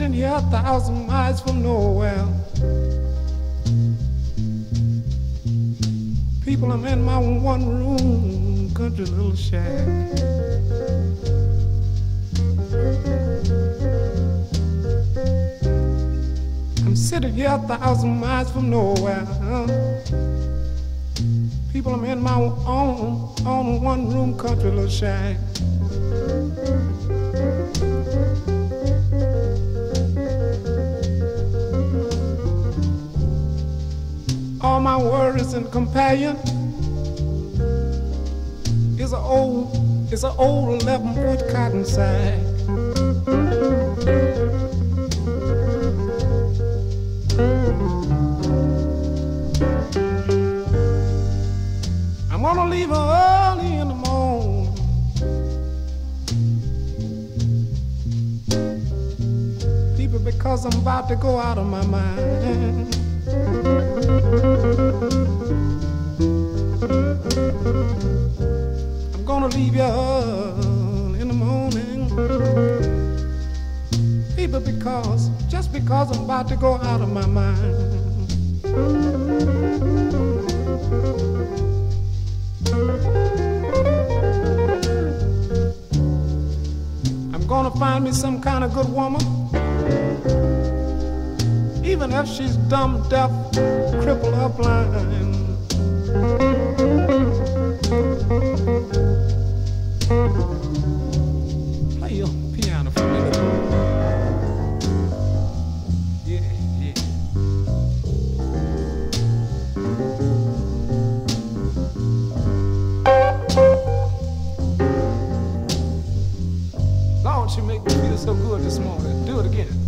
a thousand miles from nowhere. People, I'm in my one room country little shack. I'm sitting here a thousand miles from nowhere. People, I'm in my own, own one room country little shack. And companion is an old, is an old 11 foot cotton sack. I'm gonna leave her early in the morning. People, because I'm about to go out of my mind. I'm gonna leave you in the morning. People, because, just because I'm about to go out of my mind. I'm gonna find me some kind of good woman. Even if she's dumb, deaf, crippled, or blind. Play your piano for me. Yeah, yeah. She make me feel so good this morning. Do it again.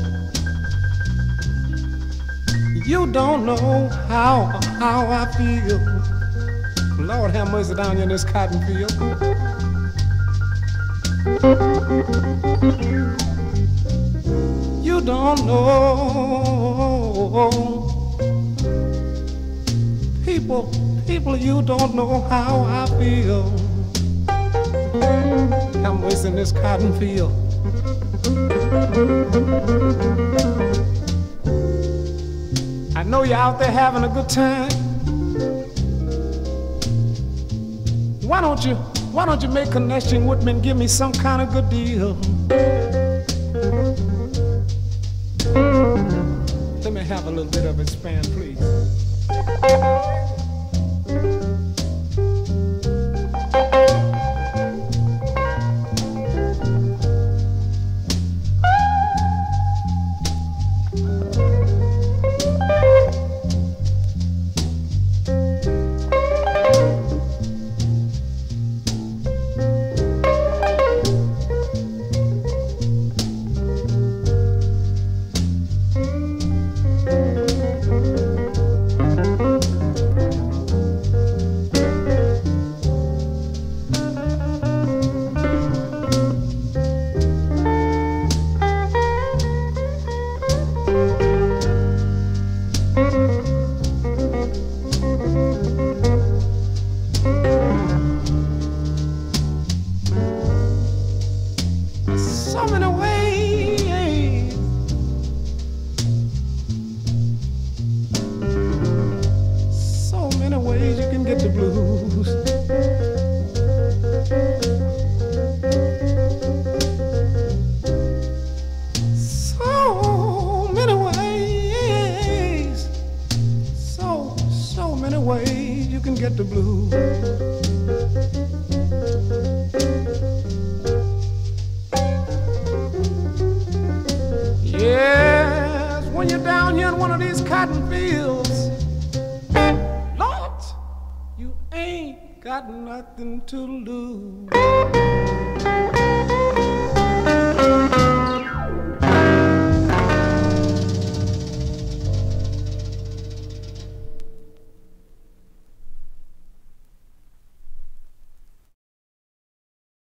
You don't know how how I feel. Lord have mercy down here in this cotton field. You don't know. People, people, you don't know how I feel. I'm wasting this cotton field. I know you're out there having a good time. Why don't you, why don't you make connection with me and give me some kind of good deal? Let me have a little bit of span, please. Got nothing to lose.